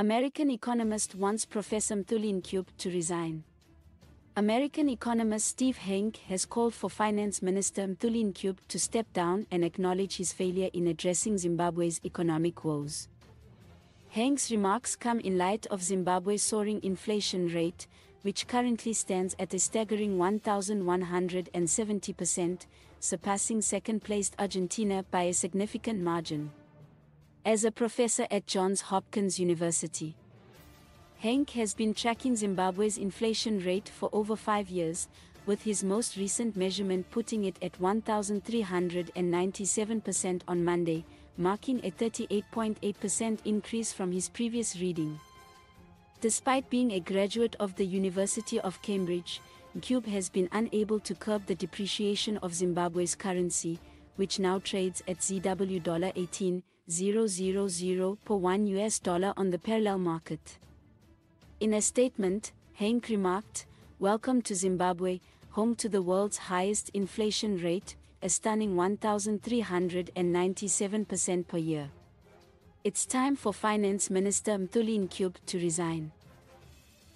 American economist wants Professor Mthuli Ncube to resign. American economist Steve Hanke has called for Finance Minister Mthuli Ncube to step down and acknowledge his failure in addressing Zimbabwe's economic woes. Hanke's remarks come in light of Zimbabwe's soaring inflation rate, which currently stands at a staggering 1,170%, surpassing second-placed Argentina by a significant margin. As a professor at Johns Hopkins University, Hanke has been tracking Zimbabwe's inflation rate for over five years, with his most recent measurement putting it at 1,397% on Monday, marking a 38.8% increase from his previous reading. Despite being a graduate of the University of Cambridge, Ncube has been unable to curb the depreciation of Zimbabwe's currency, which now trades at ZW $18,000 per 1 US dollar on the parallel market. In a statement, Hanke remarked, Welcome to Zimbabwe, home to the world's highest inflation rate, a stunning 1,397% per year. It's time for Finance Minister Mthuli Ncube to resign.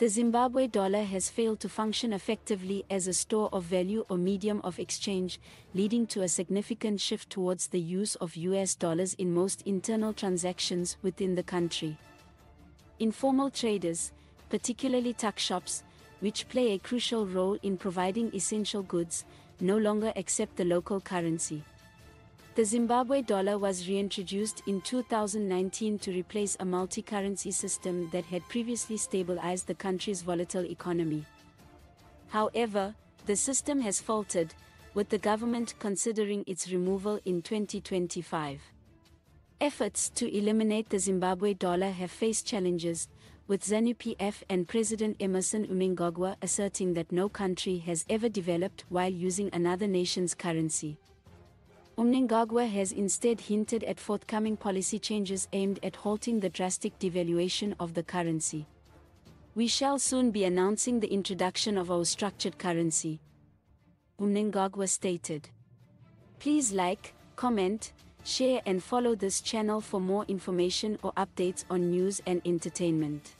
The Zimbabwe dollar has failed to function effectively as a store of value or medium of exchange, leading to a significant shift towards the use of US dollars in most internal transactions within the country. Informal traders, particularly tuck shops, which play a crucial role in providing essential goods, no longer accept the local currency. The Zimbabwe dollar was reintroduced in 2019 to replace a multi-currency system that had previously stabilized the country's volatile economy. However, the system has faltered, with the government considering its removal in 2025. Efforts to eliminate the Zimbabwe dollar have faced challenges, with ZANU-PF and President Emmerson Mnangagwa asserting that no country has ever developed while using another nation's currency. Mnangagwa has instead hinted at forthcoming policy changes aimed at halting the drastic devaluation of the currency. We shall soon be announcing the introduction of our structured currency. Mnangagwa stated. Please like, comment, share and follow this channel for more information or updates on news and entertainment.